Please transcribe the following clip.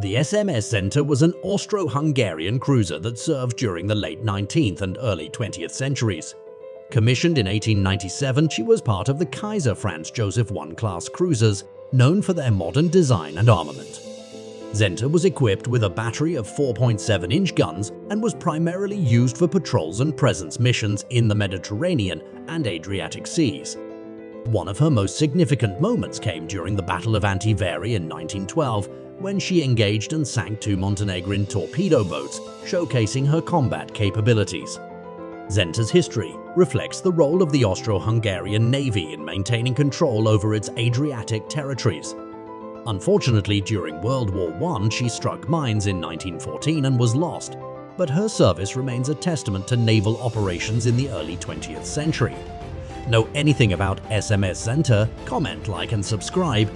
The SMS Zenta was an Austro-Hungarian cruiser that served during the late 19th and early 20th centuries. Commissioned in 1897, she was part of the Kaiser Franz Joseph I class cruisers, known for their modern design and armament. Zenta was equipped with a battery of 4.7-inch guns and was primarily used for patrols and presence missions in the Mediterranean and Adriatic seas. One of her most significant moments came during the Battle of Antivari in 1912 when she engaged and sank two Montenegrin torpedo boats, showcasing her combat capabilities. Zenta's history reflects the role of the Austro-Hungarian Navy in maintaining control over its Adriatic territories. Unfortunately, during World War I, she struck mines in 1914 and was lost, but her service remains a testament to naval operations in the early 20th century. Know anything about SMS Zenta? Comment, like and subscribe,